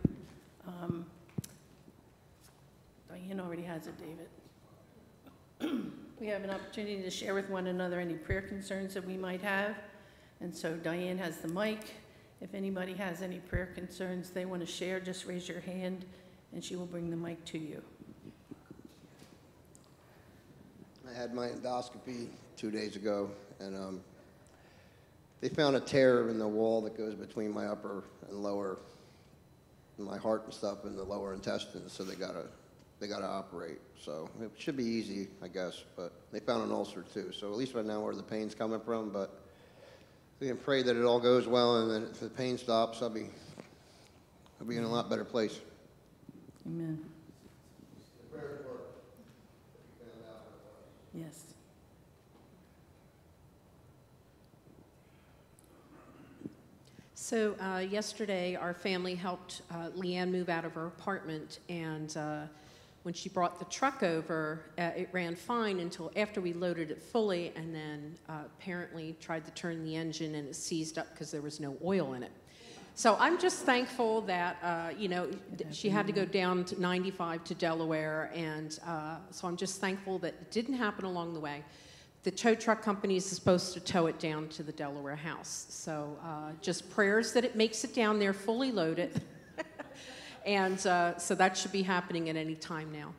um, Diane already has it, David. We have an opportunity to share with one another any prayer concerns that we might have. And so Diane has the mic. If anybody has any prayer concerns they want to share, just raise your hand and she will bring the mic to you. I had my endoscopy two days ago, and um, they found a tear in the wall that goes between my upper and lower, my heart and stuff in the lower intestines. So they gotta, they gotta operate. So it should be easy, I guess. But they found an ulcer too. So at least right now where the pain's coming from. But we can pray that it all goes well, and that if the pain stops, I'll be, I'll be in a lot better place. Amen. Yes. So uh, yesterday, our family helped uh, Leanne move out of her apartment, and uh, when she brought the truck over, uh, it ran fine until after we loaded it fully, and then uh, apparently tried to turn the engine, and it seized up because there was no oil in it. So I'm just thankful that uh, you know she had to go down to 95 to Delaware, and uh, so I'm just thankful that it didn't happen along the way. The tow truck company is supposed to tow it down to the Delaware house. So uh, just prayers that it makes it down there fully loaded. and uh, so that should be happening at any time now.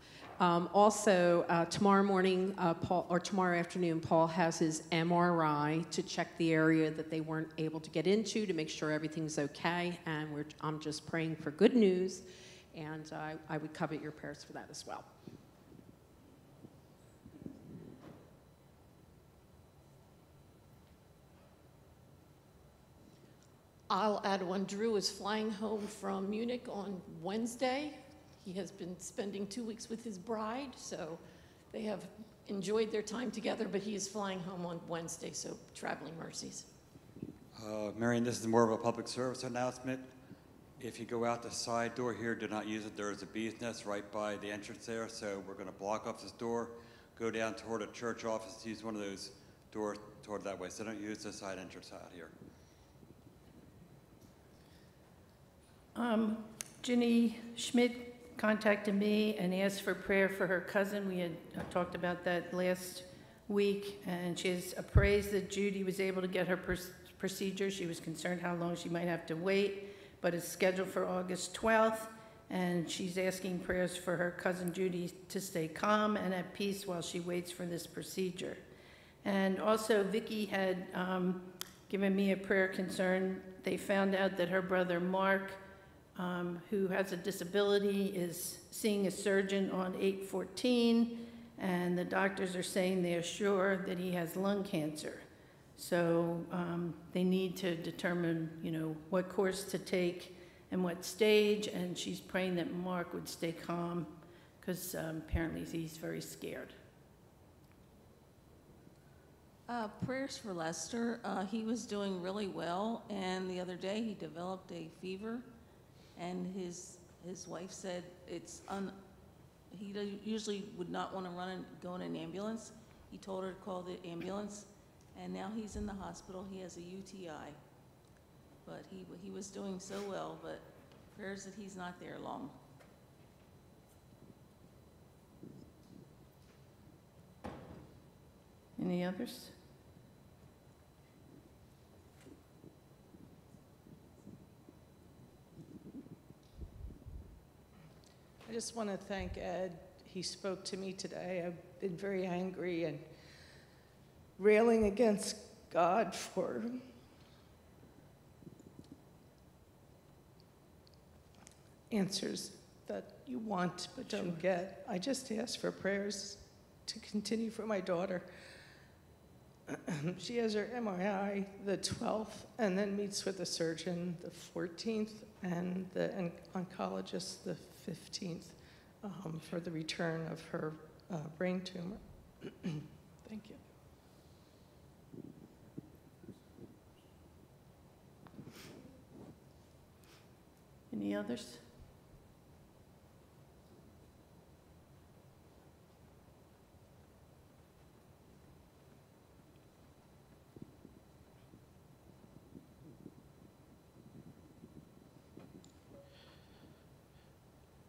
Um, also, uh, tomorrow morning, uh, Paul, or tomorrow afternoon, Paul has his MRI to check the area that they weren't able to get into to make sure everything's okay. And we're, I'm just praying for good news, and I would covet your prayers for that as well. I'll add one. Drew is flying home from Munich on Wednesday. He has been spending two weeks with his bride, so they have enjoyed their time together, but he is flying home on Wednesday, so traveling mercies. Uh, Marion, this is more of a public service announcement. If you go out the side door here, do not use it. There is a bee's nest right by the entrance there, so we're going to block off this door. Go down toward the church office, use one of those doors toward that way. So don't use the side entrance out here. Um, Ginny Schmidt contacted me and asked for prayer for her cousin. We had uh, talked about that last week, and she has appraised that Judy was able to get her pr- procedure. She was concerned how long she might have to wait, but it's scheduled for August 12th, and she's asking prayers for her cousin Judy to stay calm and at peace while she waits for this procedure. And also, Vicky had um, given me a prayer concern. They found out that her brother Mark um, who has a disability, is seeing a surgeon on 814, and the doctors are saying they are sure that he has lung cancer. So um, they need to determine, you know, what course to take and what stage, and she's praying that Mark would stay calm because um, apparently he's very scared. Uh, prayers for Lester. Uh, he was doing really well, and the other day he developed a fever, and his his wife said it's un. He usually would not want to run and go in an ambulance. He told her to call the ambulance, and now he's in the hospital. He has a UTI, but he he was doing so well. But prayers that he's not there long. Any others? I just want to thank Ed. He spoke to me today. I've been very angry and railing against God for answers that you want but don't get. I just ask for prayers to continue for my daughter. she has her MRI the 12th and then meets with the surgeon the 14th and the oncologist the 15th um, for the return of her uh, brain tumor. Thank you. Any others?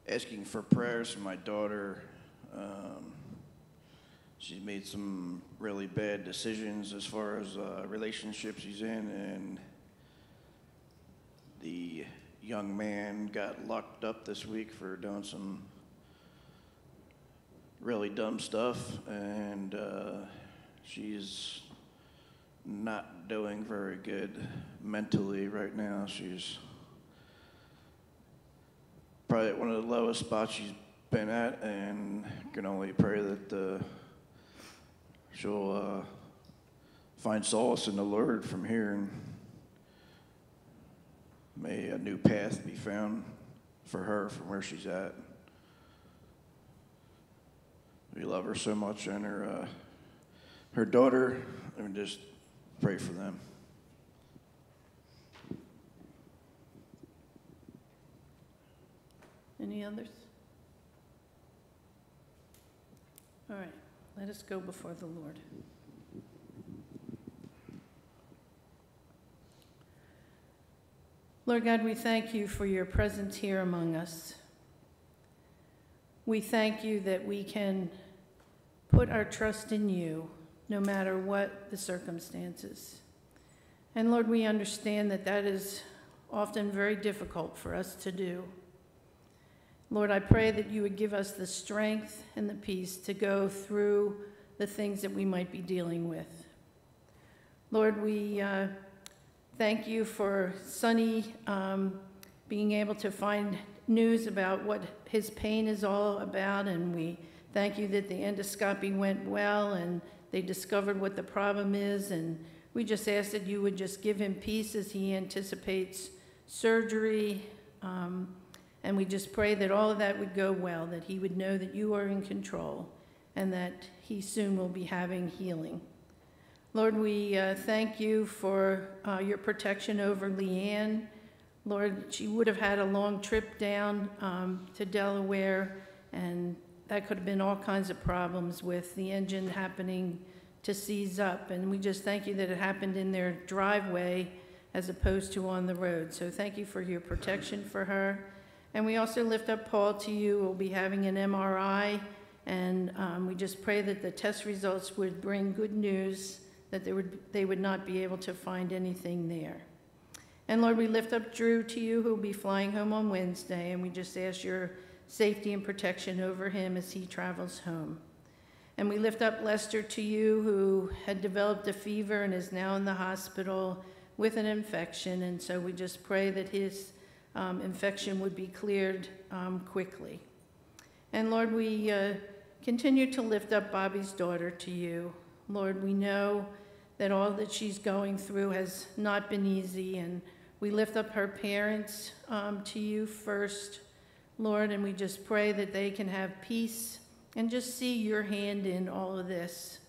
Asking for prayers for my daughter. Um, she's made some really bad decisions as far as uh, relationships she's in, and the young man got locked up this week for doing some really dumb stuff, and uh, she's not doing very good mentally right now. She's probably at one of the lowest spots she's been at, and can only pray that uh, she'll uh, find solace in the Lord from here, and may a new path be found for her from where she's at. We love her so much, and her uh, her daughter, and just pray for them. Any others? All right, let us go before the Lord. Lord God, we thank you for your presence here among us. We thank you that we can put our trust in you no matter what the circumstances. And Lord, we understand that that is often very difficult for us to do. Lord, I pray that you would give us the strength and the peace to go through the things that we might be dealing with. Lord, we uh, thank you for Sonny um, being able to find news about what his pain is all about, and we thank you that the endoscopy went well and they discovered what the problem is. And we just ask that you would just give him peace as he anticipates surgery. Um, and we just pray that all of that would go well, that he would know that you are in control and that he soon will be having healing. Lord, we uh, thank you for uh, your protection over Leanne. Lord, she would have had a long trip down um, to Delaware, and that could have been all kinds of problems with the engine happening to seize up. And we just thank you that it happened in their driveway as opposed to on the road. So thank you for your protection for her. And we also lift up Paul to you. We'll be having an MRI, and um, we just pray that the test results would bring good news, that they would, they would not be able to find anything there. And Lord, we lift up Drew to you, who will be flying home on Wednesday, and we just ask your safety and protection over him as he travels home. And we lift up Lester to you, who had developed a fever and is now in the hospital with an infection. And so we just pray that his um, infection would be cleared um, quickly. And Lord, we uh, continue to lift up Bobby's daughter to you. Lord, we know that all that she's going through has not been easy, and we lift up her parents um, to you first, Lord, and we just pray that they can have peace and just see your hand in all of this.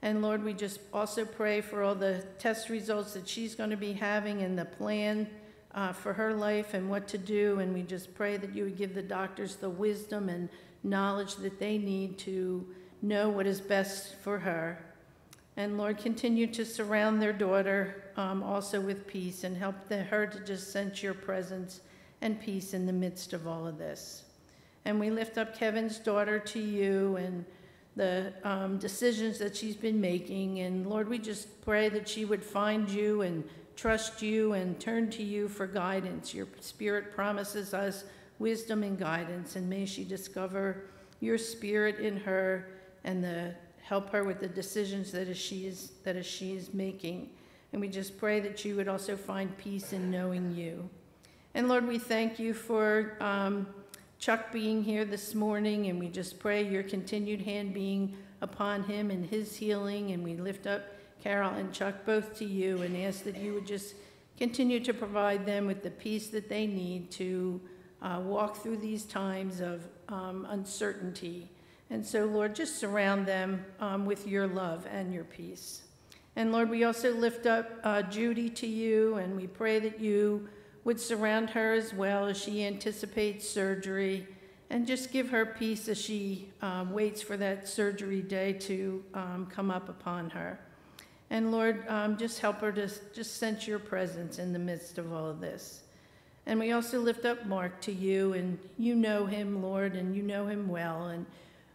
And Lord, we just also pray for all the test results that she's going to be having and the plan uh, for her life and what to do. And we just pray that you would give the doctors the wisdom and knowledge that they need to know what is best for her. And Lord, continue to surround their daughter um, also with peace and help the, her to just sense your presence and peace in the midst of all of this. And we lift up Kevin's daughter to you and the um, decisions that she's been making. And Lord, we just pray that she would find you and trust you and turn to you for guidance. Your spirit promises us wisdom and guidance, and may she discover your spirit in her and the, help her with the decisions that she is, that is she is making. And we just pray that you would also find peace in knowing you. And Lord, we thank you for um, Chuck being here this morning, and we just pray your continued hand being upon him and his healing, and we lift up Carol and Chuck, both to you, and ask that you would just continue to provide them with the peace that they need to uh, walk through these times of um, uncertainty. And so, Lord, just surround them um, with your love and your peace. And Lord, we also lift up uh, Judy to you, and we pray that you would surround her as well as she anticipates surgery, and just give her peace as she um, waits for that surgery day to um, come up upon her. And Lord, um, just help her to just sense your presence in the midst of all of this. And we also lift up Mark to you, and you know him, Lord, and you know him well. And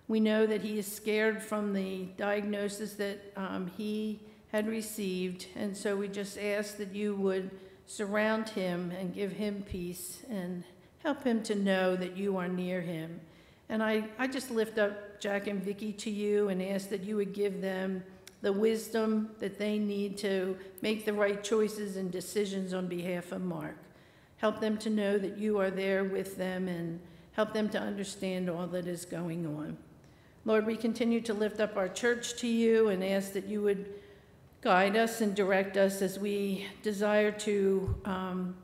we know that he is scared from the diagnosis that um, he had received. And so we just ask that you would surround him and give him peace and help him to know that you are near him. And I, I just lift up Jack and Vicky to you and ask that you would give them the wisdom that they need to make the right choices and decisions on behalf of Mark. Help them to know that you are there with them and help them to understand all that is going on. Lord, we continue to lift up our church to you and ask that you would guide us and direct us as we desire to um,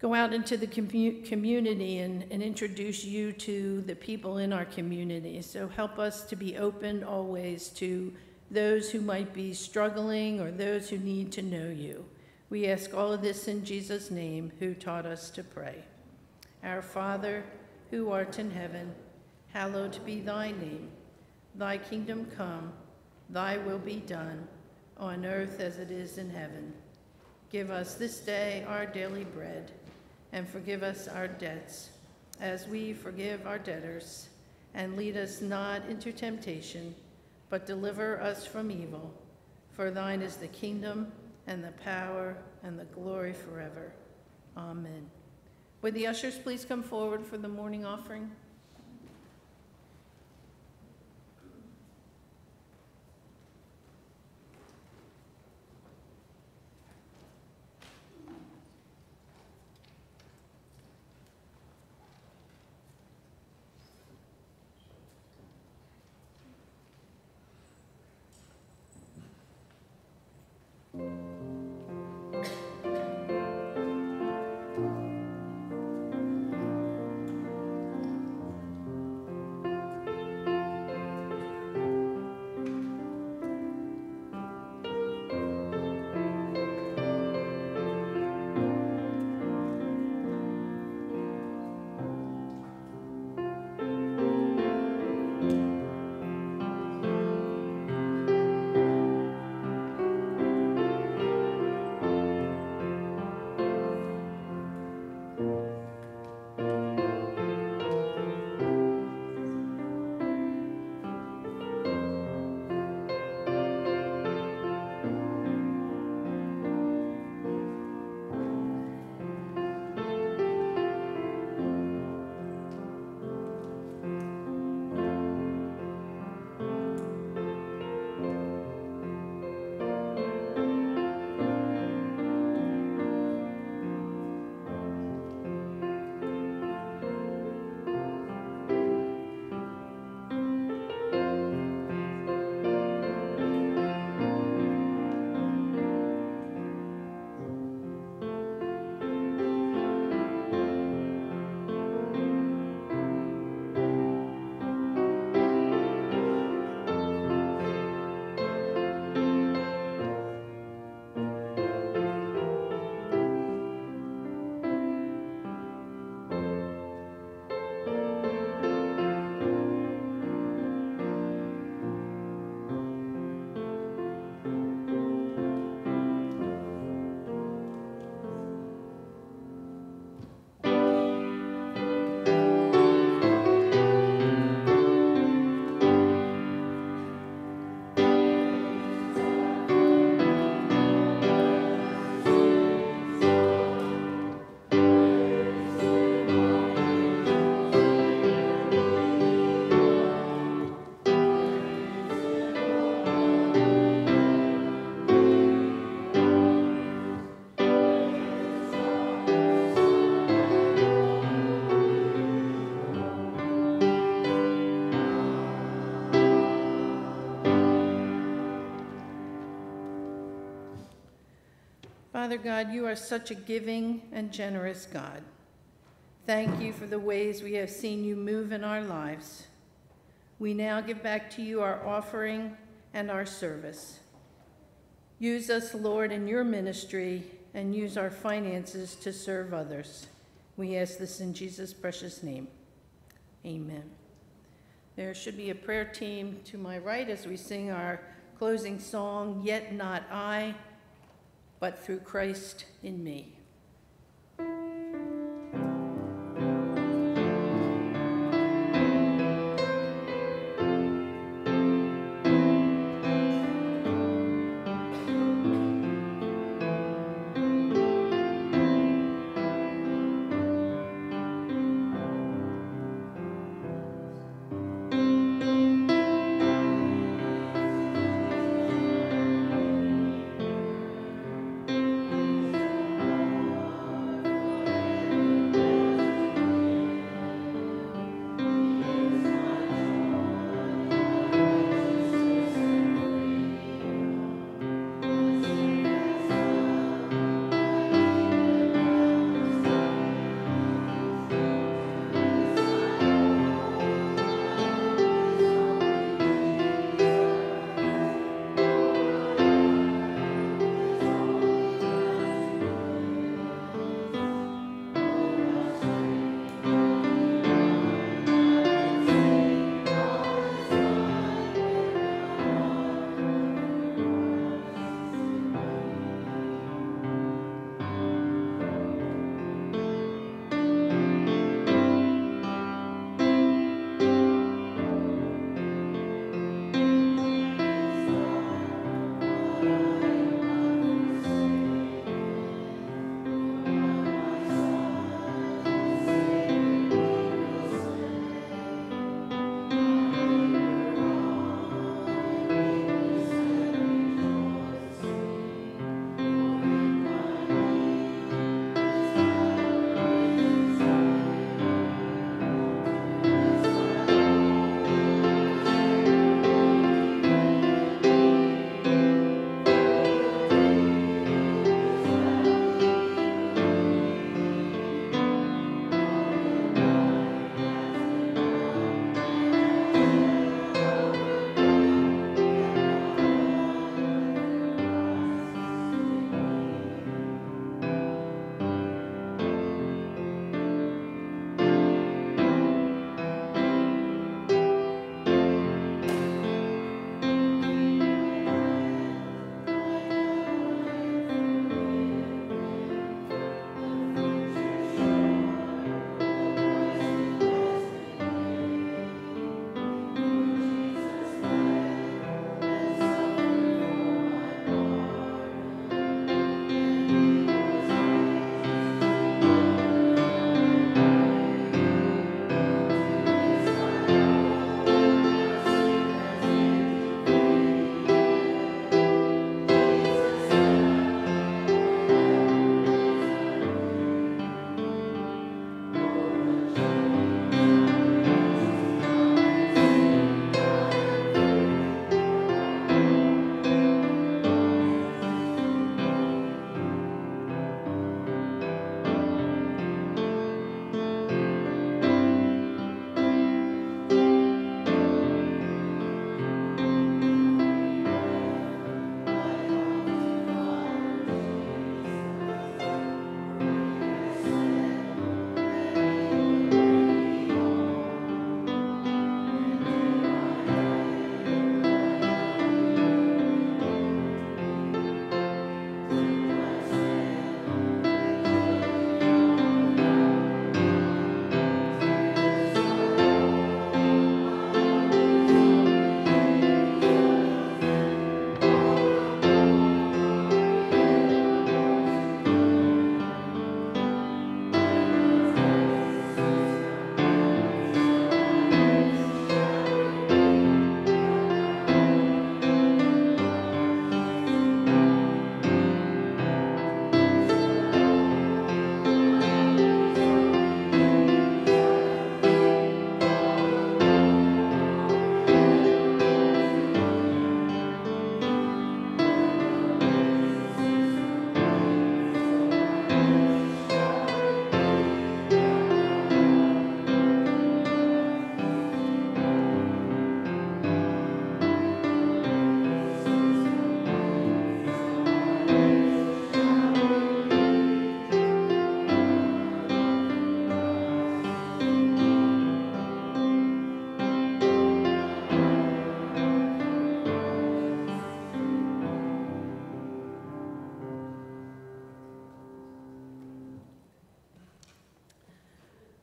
go out into the commu- community and, and introduce you to the people in our community. So help us to be open always to those who might be struggling or those who need to know you. We ask all of this in Jesus' name, who taught us to pray. Our Father, who art in heaven, hallowed be thy name. Thy kingdom come, thy will be done, on earth as it is in heaven. Give us this day our daily bread, and forgive us our debts, as we forgive our debtors. And lead us not into temptation, but deliver us from evil. For thine is the kingdom, and the power, and the glory forever. Amen. Would the ushers please come forward for the morning offering? Father God, you are such a giving and generous God. Thank you for the ways we have seen you move in our lives. We now give back to you our offering and our service. Use us, Lord, in your ministry and use our finances to serve others. We ask this in Jesus' precious name. Amen. There should be a prayer team to my right as we sing our closing song, Yet Not I, but through Christ in me.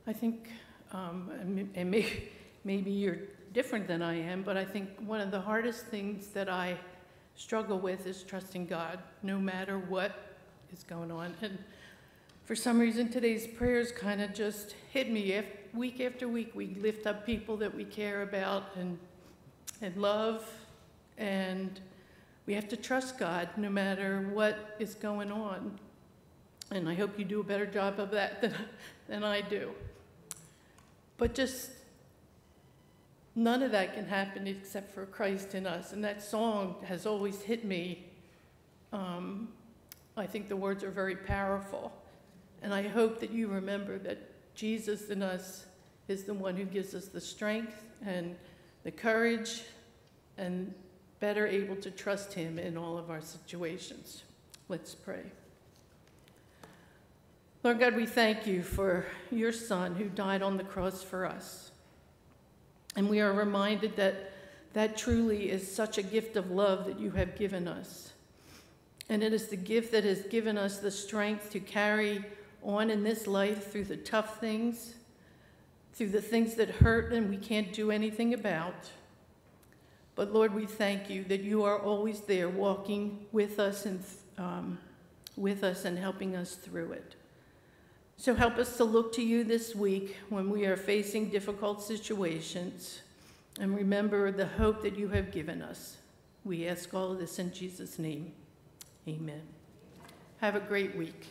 I think, um, and may- maybe you're different than I am, but I think one of the hardest things that I struggle with is trusting God, no matter what is going on. And for some reason, today's prayers kind of just hit me. Week after week, we lift up people that we care about and, and love, and we have to trust God no matter what is going on. And I hope you do a better job of that than, than I do. But just none of that can happen except for Christ in us. And that song has always hit me. Um, I think the words are very powerful. And I hope that you remember that Jesus in us is the one who gives us the strength and the courage and better able to trust him in all of our situations. Let's pray. Lord God, we thank you for your Son who died on the cross for us. And we are reminded that that truly is such a gift of love that you have given us. And it is the gift that has given us the strength to carry on in this life through the tough things, through the things that hurt and we can't do anything about. But Lord, we thank you that you are always there walking with us and um, with us and helping us through it. So help us to look to you this week when we are facing difficult situations and remember the hope that you have given us. We ask all this in Jesus' name. Amen. Have a great week.